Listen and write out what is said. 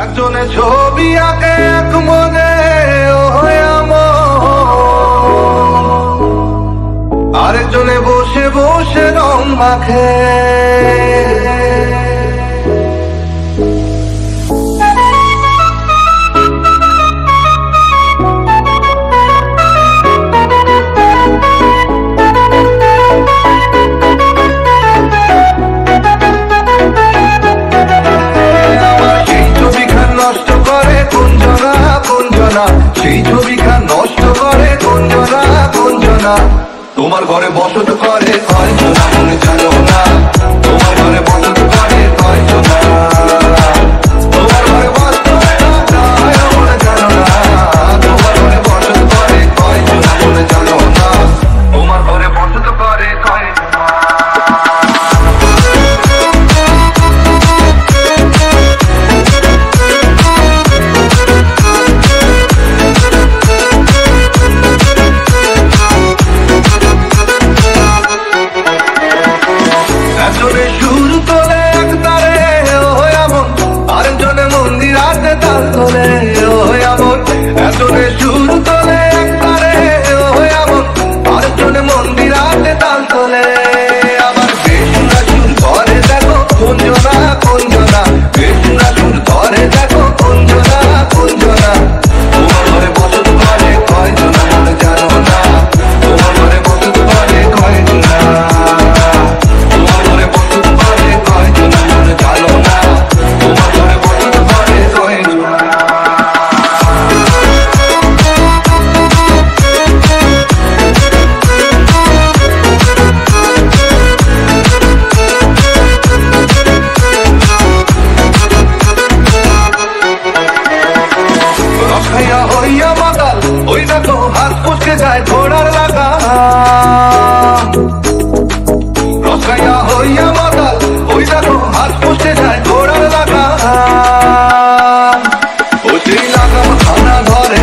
একজনে ছবি আঁকে এক মনে আরেকজনে বসে বসে রং মাখে। কুঞ্জনা কুঞ্জনা, সেই ছবিখান নষ্ট করে কুঞ্জনা কুঞ্জনা। তোমার ঘরে বসত করে হয় না তোমার ঘরে Don't মারিয়া মাতাল ওই দেখো হাত পুষকে যায় ঘোড়ার লাগা। রসাইয়া হইয়া মাতাল ওই দেখো হাত পুষকে যায় ঘোড়ার লাগা। ওই লাগাম খানা ধরে